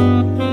Música